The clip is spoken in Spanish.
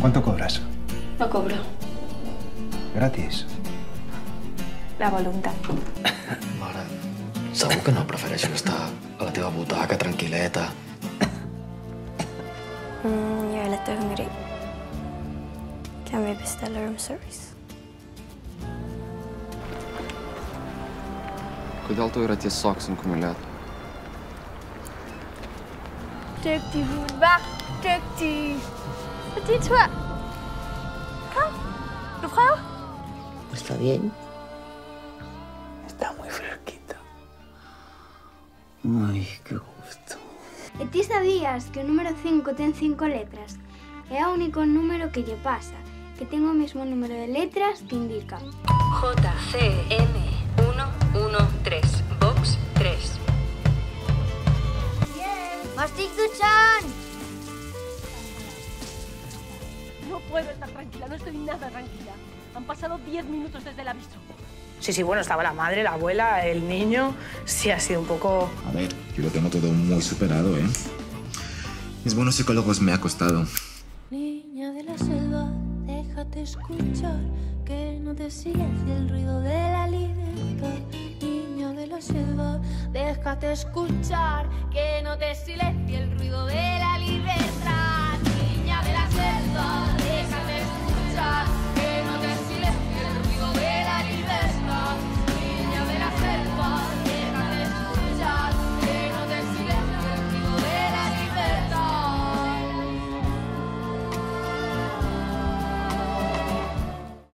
¿Cuánto cobras? No cobro. Gratis. La voluntat. Mare, segur que no prefereixes estar a la teva butaca tranquil·leta? Mm, jag är lite hungrig. Kan vi beställa room service? Kodėl tu yra tiesiog sunku mylėti? Dygtig hund, hva? Dygtig. Det er din tur. Kom. Du prøver? Está bien. Está muy fresquita. Ay, qué gusto. E ti sabías que o número 5 ten cinco letras? É o único número que lle pasa, que ten o mesmo número de letras que indica. JCM113, No puedo estar tranquila, no estoy nada tranquila. Han pasado 10 minutos desde el aviso. Sí, sí, bueno, estaba la madre, la abuela, el niño. Sí, ha sido un poco... A ver, yo lo tengo todo muy superado, ¿eh? Mis buenos psicólogos me ha costado. Niña de la selva, déjate escuchar, que no te silencie el ruido de la libertad. Déjate escuchar, que no te silencie